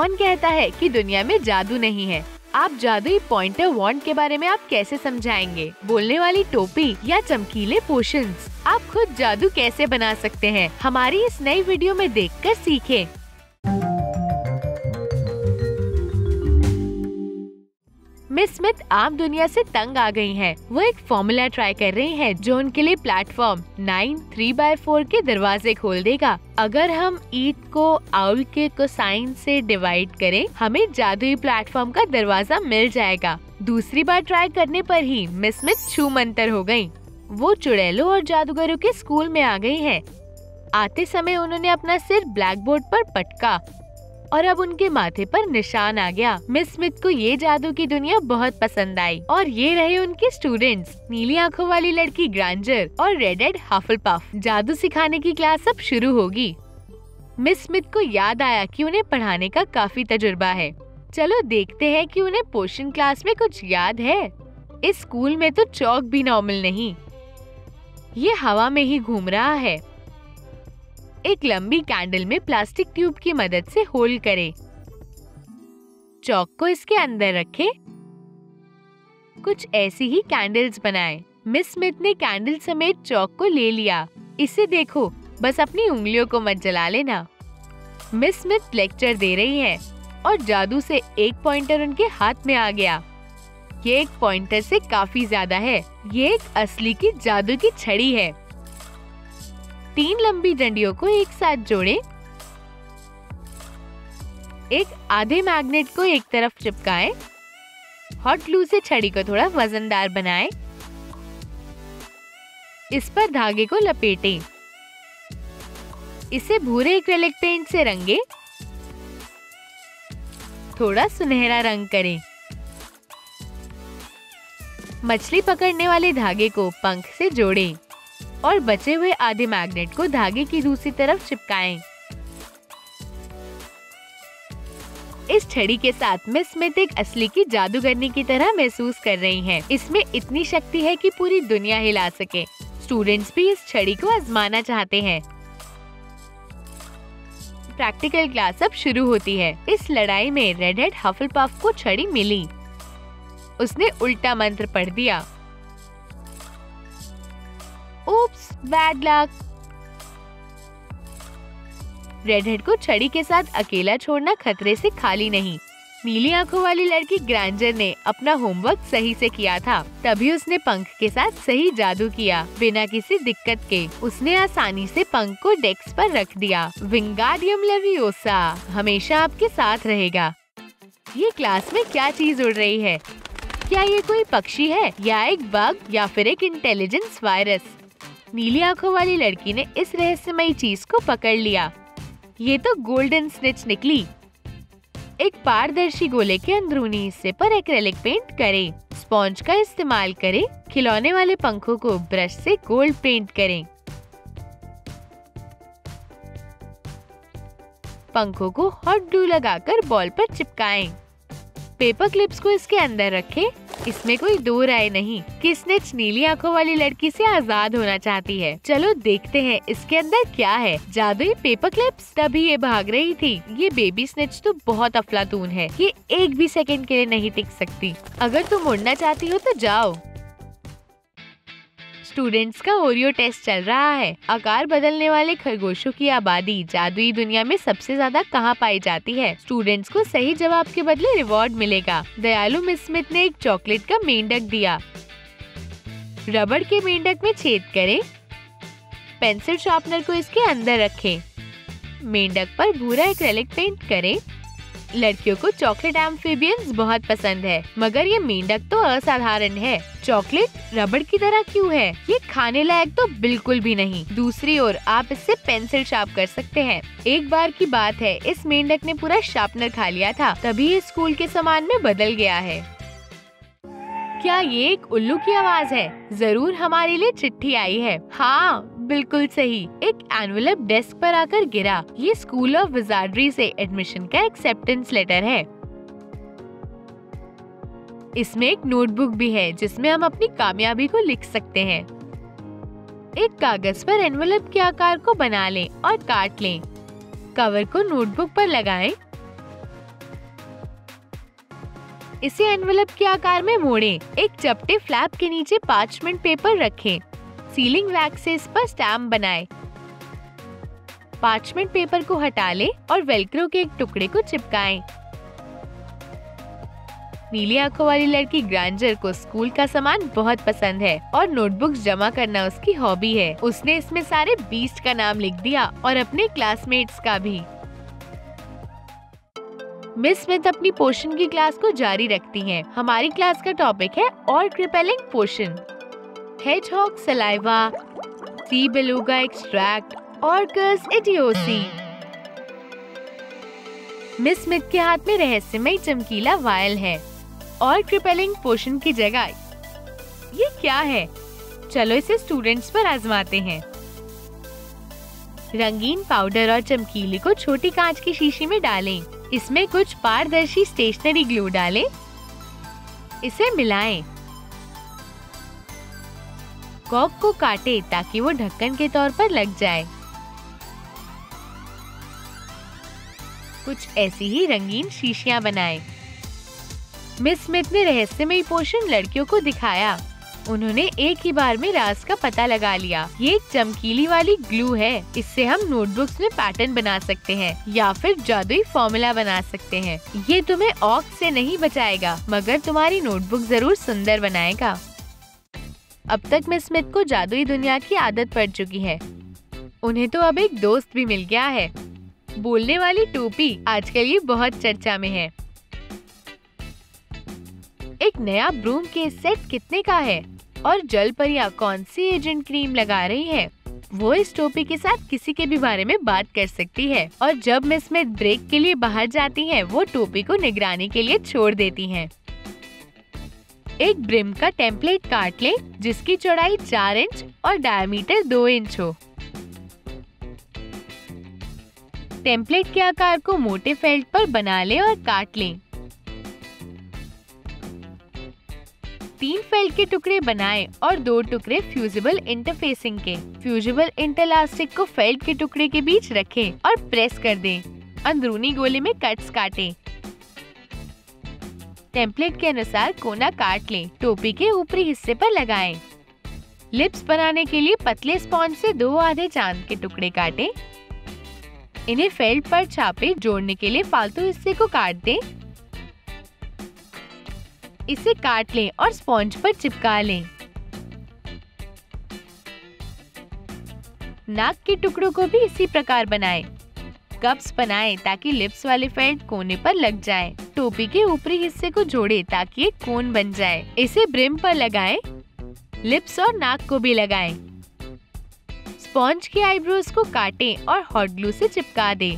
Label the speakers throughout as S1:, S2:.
S1: कौन कहता है कि दुनिया में जादू नहीं है? आप जादुई पॉइंटर वॉन्ड के बारे में आप कैसे समझाएँगे? बोलने वाली टोपी या चमकीले पोशन आप खुद जादू कैसे बना सकते हैं? हमारी इस नई वीडियो में देखकर सीखें। मिस स्मिथ आम दुनिया से तंग आ गई हैं। वो एक फॉर्मूला ट्राई कर रही हैं जो उनके लिए platform nine three by four के दरवाजे खोल देगा अगर हम ईट को आउल के कोसाइन से डिवाइड करें, हमें जादुई प्लेटफॉर्म का दरवाज़ा मिल जाएगा दूसरी बार ट्राई करने पर ही मिस स्मिथ छू मंतर हो गई वो चुड़ैलों और जादूगरों के स्कूल में आ गई हैं। आते समय उन्होंने अपना सिर ब्लैक बोर्ड पर पटका और अब उनके माथे पर निशान आ गया। मिस स्मिथ को ये जादू की दुनिया बहुत पसंद आई और ये रहे उनके स्टूडेंट्स नीली आँखों वाली लड़की ग्रांजर और रेड एड पफ जादू सिखाने की क्लास अब शुरू होगी। मिस स्मिथ को याद आया कि उन्हें पढ़ाने का काफ़ी तजुर्बा है। चलो देखते हैं कि उन्हें पोषण क्लास में कुछ याद है। इस स्कूल में तो चौक भी नॉर्मल नहीं। ये हवा में ही घूम रहा है। एक लंबी कैंडल में प्लास्टिक ट्यूब की मदद से होल करें। चौक को इसके अंदर रखें। कुछ ऐसी ही कैंडल्स बनाएँ। मिस स्मिथ ने कैंडल समेत चौक को ले लिया इसे देखो, बस अपनी उंगलियों को मत जला लेना मिस स्मिथ लेक्चर दे रही है और जादू से एक पॉइंटर उनके हाथ में आ गया ये एक पॉइंटर से काफ़ी ज़्यादा है ये एक असली की जादू की छड़ी है तीन लंबी डंडियों को एक साथ जोड़ें। एक आधे मैग्नेट को एक तरफ़ चिपकाएँ। हॉट ग्लू से छड़ी को थोड़ा वजनदार बनाएँ। इस पर धागे को लपेटें। इसे भूरे एक्रेलिक पेंट से रंगे थोड़ा सुनहरा रंग करें मछली पकड़ने वाले धागे को पंख से जोड़ें। और बचे हुए आधे मैग्नेट को धागे की दूसरी तरफ़ चिपकाएँ। इस छड़ी के साथ मिस स्मिथ एक असली की जादूगरनी की तरह महसूस कर रही हैं। इसमें इतनी शक्ति है कि पूरी दुनिया हिला सके। स्टूडेंट्स भी इस छड़ी को आजमाना चाहते हैं। प्रैक्टिकल क्लास अब शुरू होती है। इस लड़ाई में रेड हेड हफलपफ को छड़ी मिली। उसने उल्टा मंत्र पढ़ दिया। Oops, bad luck. रेडहेड को छड़ी के साथ अकेला छोड़ना खतरे से खाली नहीं। नीली आँखों वाली लड़की ग्रांजर ने अपना होमवर्क सही से किया था। तभी उसने पंख के साथ सही जादू किया बिना किसी दिक्कत के। उसने आसानी से पंख को डेस्क पर रख दिया। विंगाडियम लेवियोसा हमेशा आपके साथ रहेगा। ये क्लास में क्या चीज़ उड़ रही है? क्या ये कोई पक्षी है या एक बग या फिर एक इंटेलिजेंस वायरस नीली आँखों वाली लड़की ने इस रहस्यमयी चीज़ को पकड़ लिया। ये तो गोल्डन स्निच निकली। एक पारदर्शी गोले के अंदरूनी हिस्से पर एक्रेलिक पेंट करें। स्पॉन्ज का इस्तेमाल करें। खिलौने वाले पंखों को ब्रश से गोल्ड पेंट करें। पंखों को हॉट ग्लू लगाकर बॉल पर चिपकाएँ। पेपर क्लिप्स को इसके अंदर रखें। इसमें कोई दो राय नहीं कि स्निच नीली आँखों वाली लड़की से आज़ाद होना चाहती है। चलो देखते हैं इसके अंदर क्या है। जादुई पेपर क्लिप्स तभी ये भाग रही थी। ये बेबी स्निच तो बहुत अफलातून है। ये एक भी सेकंड के लिए नहीं टिक सकती। अगर तुम उड़ना चाहती हो तो जाओ। स्टूडेंट्स का ओरियो टेस्ट चल रहा है। आकार बदलने वाले खरगोशों की आबादी जादुई दुनिया में सबसे ज़्यादा कहाँ पाई जाती है? स्टूडेंट्स को सही जवाब के बदले रिवॉर्ड मिलेगा। दयालु मिस स्मिथ ने एक चॉकलेट का मेंढक दिया। रबड़ के मेंढक में छेद करें। पेंसिल शार्पनर को इसके अंदर रखें। मेंढक पर भूरा एक्रेलिक पेंट करें। लड़कियों को चॉकलेट एम्फीबियंस बहुत पसंद है, मगर ये मेंढक तो असाधारण है। चॉकलेट रबड़ की तरह क्यों है? ये खाने लायक तो बिल्कुल भी नहीं। दूसरी ओर, आप इससे पेंसिल शार्प कर सकते हैं। एक बार की बात है, इस मेंढक ने पूरा शार्पनर खा लिया था, तभी स्कूल के सामान में बदल गया है। क्या ये एक उल्लू की आवाज़ है? ज़रूर हमारे लिए चिट्ठी आई है। हाँ बिल्कुल सही। एक एनवलप डेस्क पर आकर गिरा। ये स्कूल ऑफ़ विजार्डरी से एडमिशन का एक्सेप्टेंस लेटर है। इसमें एक नोटबुक भी है, जिसमें हम अपनी कामयाबी को लिख सकते हैं। एक कागज़ पर एनवलप के आकार को बना लें और काट लें। कवर को नोटबुक पर लगाएँ। इसे एनवेलप के आकार में मोड़े। एक चपटे फ्लैप के नीचे पार्चमेंट पेपर रखें। सीलिंग वैक्स से इस पर स्टैम्प बनाए पार्चमेंट पेपर को हटा ले और वेलक्रो के एक टुकड़े को चिपकाएँ। नीली आँखों वाली लड़की ग्रांजर को स्कूल का सामान बहुत पसंद है और नोटबुक्स जमा करना उसकी हॉबी है उसने इसमें सारे बीस्ट का नाम लिख दिया और अपने क्लासमेट्स का भी मिस स्मिथ अपनी पोषण की क्लास को जारी रखती हैं। हमारी क्लास का टॉपिक है और क्रिपेलिंग पोषण hedgehog saliva sea beluga extract Orcus इडियोसी मिस स्मिथ के हाथ में रहस्यमय चमकीला वायल है और क्रिपेलिंग पोषण की जगह ये क्या है चलो इसे स्टूडेंट्स पर आजमाते हैं रंगीन पाउडर और चमकीले को छोटी कांच की शीशी में डालें। इसमें कुछ पारदर्शी स्टेशनरी ग्लू डालें। इसे मिलाएँ। कॉक को काटे ताकि वो ढक्कन के तौर पर लग जाए। कुछ ऐसी ही रंगीन शीशियाँ बनाएँ। मिस स्मिथ ने रहस्यमय पोषण लड़कियों को दिखाया। उन्होंने एक ही बार में राज का पता लगा लिया। ये एक चमकीली वाली ग्लू है। इससे हम नोटबुक्स में पैटर्न बना सकते हैं, या फिर जादुई फॉर्मूला बना सकते हैं। ये तुम्हें ऑक से नहीं बचाएगा, मगर तुम्हारी नोटबुक ज़रूर सुंदर बनाएगा। अब तक मिस स्मिथ को जादुई दुनिया की आदत पड़ चुकी है। उन्हें तो अब एक दोस्त भी मिल गया है। बोलने वाली टोपी आजकल ये बहुत चर्चा में है। एक नया ब्रूम के सेट कितने का है? और जल परिया कौन सी एजेंट क्रीम लगा रही है? वो इस टोपी के साथ किसी के भी बारे में बात कर सकती है। और जब मिस स्मिथ ब्रेक के लिए बाहर जाती है, वो टोपी को निगरानी के लिए छोड़ देती हैं। एक ब्रिम का टेम्पलेट काट ले, जिसकी चौड़ाई चार इंच और डायमीटर दो इंच हो टेम्पलेट के आकार को मोटे फेल्ट पर बना ले और काट लें। तीन फेल्ट के टुकड़े बनाएँ और दो टुकड़े फ्यूजिबल इंटरफेसिंग के फ्यूजिबल इंटरलास्टिक को फेल्ट के टुकड़े के बीच रखें और प्रेस कर दें। अंदरूनी गोले में कट्स काटें। टेम्पलेट के अनुसार कोना काट लें। टोपी के ऊपरी हिस्से पर लगाएँ। लिप्स बनाने के लिए पतले स्पॉन्ज से दो आधे चाँद के टुकड़े काटें। इन्हें फेल्ट पर छापे जोड़ने के लिए फालतू हिस्से को काट दें इसे काट लें और स्पॉन्ज पर चिपका लें नाक के टुकड़ों को भी इसी प्रकार बनाएँ। कप्स बनाएँ ताकि लिप्स वाले फेल्ट कोने पर लग जाए टोपी के ऊपरी हिस्से को जोड़े ताकि एक कोन बन जाए इसे ब्रिम पर लगाएँ। लिप्स और नाक को भी लगाएँ। स्पॉन्ज के आईब्रोज को काटें और हॉट ग्लू से चिपका दें।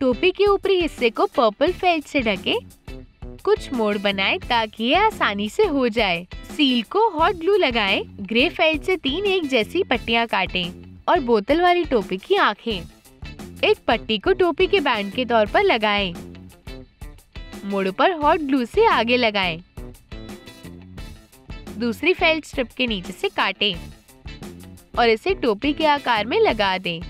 S1: टोपी के ऊपरी हिस्से को पर्पल फेल्ट से ढकें कुछ मोड़ बनाए ताकि ये आसानी से हो जाए सील को हॉट ग्लू लगाएँ, ग्रे फेल्ट से तीन एक जैसी पट्टियाँ काटें और बोतल वाली टोपी की आँखें एक पट्टी को टोपी के बैंड के तौर पर लगाएँ। मोड़ पर हॉट ग्लू से आगे लगाएँ। दूसरी फेल्ट स्ट्रिप के नीचे से काटें और इसे टोपी के आकार में लगा दें।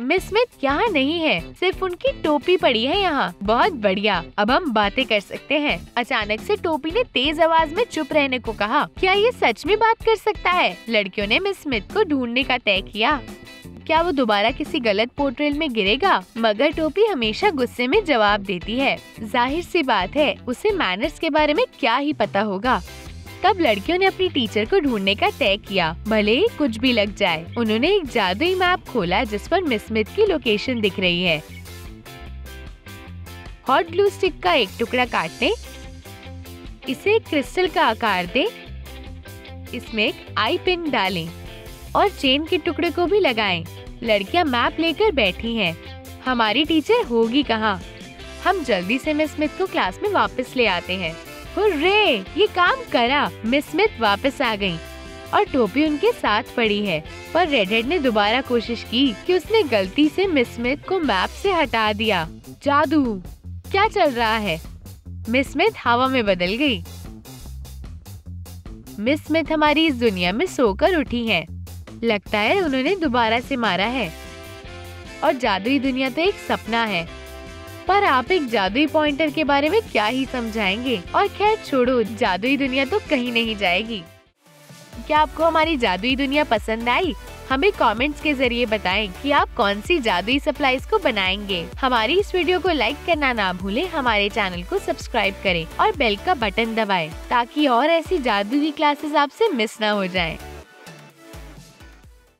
S1: मिस स्मिथ यहाँ नहीं है, सिर्फ़ उनकी टोपी पड़ी है यहाँ। बहुत बढ़िया, अब हम बातें कर सकते हैं। अचानक से टोपी ने तेज आवाज़ में चुप रहने को कहा, क्या ये सच में बात कर सकता है? लड़कियों ने मिस स्मिथ को ढूँढने का तय किया। क्या वो दोबारा किसी गलत पोर्ट्रेल में गिरेगा? मगर टोपी हमेशा गुस्से में जवाब देती है। ज़ाहिर सी बात है, उसे मैनर्स के बारे में क्या ही पता होगा। तब लड़कियों ने अपनी टीचर को ढूँढने का तय किया। भले ही कुछ भी लग जाए, उन्होंने एक जादुई मैप खोला जिस पर मिस स्मिथ की लोकेशन दिख रही है। हॉट ग्लू स्टिक का एक टुकड़ा काट ले इसे क्रिस्टल का आकार दे। इसमें एक आई पिन डालें। और चेन के टुकड़े को भी लगाएँ। लड़कियाँ मैप लेकर बैठी हैं। हमारी टीचर होगी कहाँ? हम जल्दी से मिस स्मिथ को क्लास में वापस ले आते हैं। हुर्रे! ये काम करा। मिस स्मिथ वापस आ गई और टोपी उनके साथ पड़ी है। पर रेडहेड ने दोबारा कोशिश की कि उसने गलती से मिस स्मिथ को मैप से हटा दिया। जादू! क्या चल रहा है? मिस स्मिथ हवा में बदल गई। मिस स्मिथ हमारी इस दुनिया में सोकर उठी हैं। लगता है उन्होंने दोबारा से मारा है। और जादुई दुनिया तो एक सपना है। पर आप एक जादुई पॉइंटर के बारे में क्या ही समझाएँगे? और खैर छोड़ो, जादुई दुनिया तो कहीं नहीं जाएगी। क्या आपको हमारी जादुई दुनिया पसंद आई? हमें कमेंट्स के ज़रिए बताएँ कि आप कौन सी जादुई सप्लाईज को बनाएँगे। हमारी इस वीडियो को लाइक करना ना भूलें, हमारे चैनल को सब्सक्राइब करें और बेल का बटन दबाएँ, ताकि और ऐसी जादुई क्लासेस आपसे मिस ना हो जाएँ।